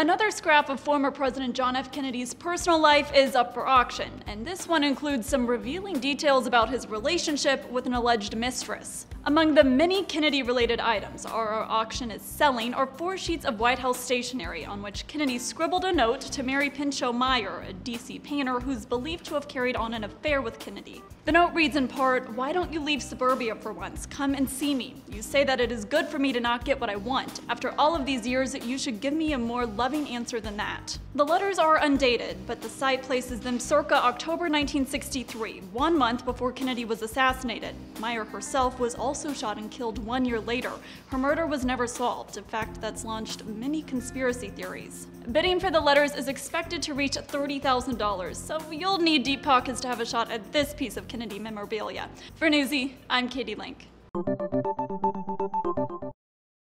Another scrap of former President John F. Kennedy's personal life is up for auction, and this one includes some revealing details about his relationship with an alleged mistress. Among the many Kennedy related items RR Auction is selling are four sheets of White House stationery on which Kennedy scribbled a note to Mary Pinchot Meyer, a DC painter who's believed to have carried on an affair with Kennedy. The note reads in part Why don't you leave suburbia for once? Come and see me. You say that it is good for me to not get what I want. After all of these years, you should give me a more loving answer than that. The letters are undated, but the site places them circa October 1963, one month before Kennedy was assassinated. Meyer herself was also shot and killed one year later. Her murder was never solved, a fact that's launched many conspiracy theories. Bidding for the letters is expected to reach $30,000, so you'll need deep pockets to have a shot at this piece of Kennedy memorabilia. For Newsy, I'm Katie Link.